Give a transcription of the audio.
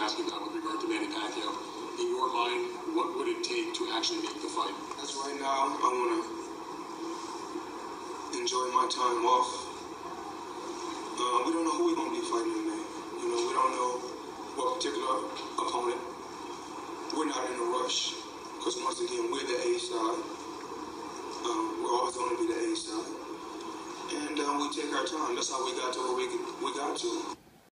asking about with regard to Manny Pacquiao. In your mind, what would it take to actually make the fight? As right now, I want to enjoy my time off. Uh, we don't know who we're going to be fighting today. You know, we don't know what particular opponent. We're not in a rush because once again, we're the A side. Um, we're always going to be the A side, and uh, we take our time. That's how we got to where we we got to.